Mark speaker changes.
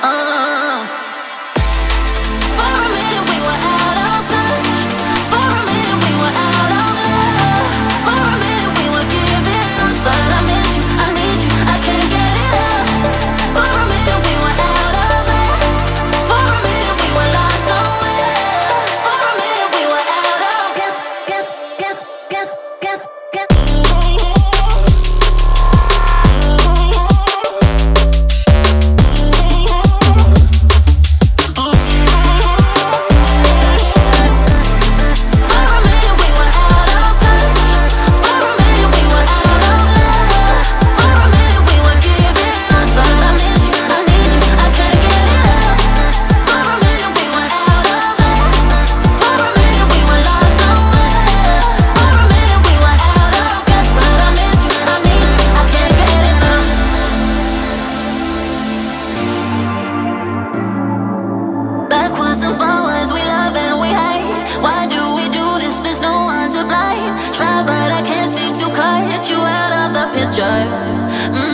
Speaker 1: Oh. picture. Mm -hmm.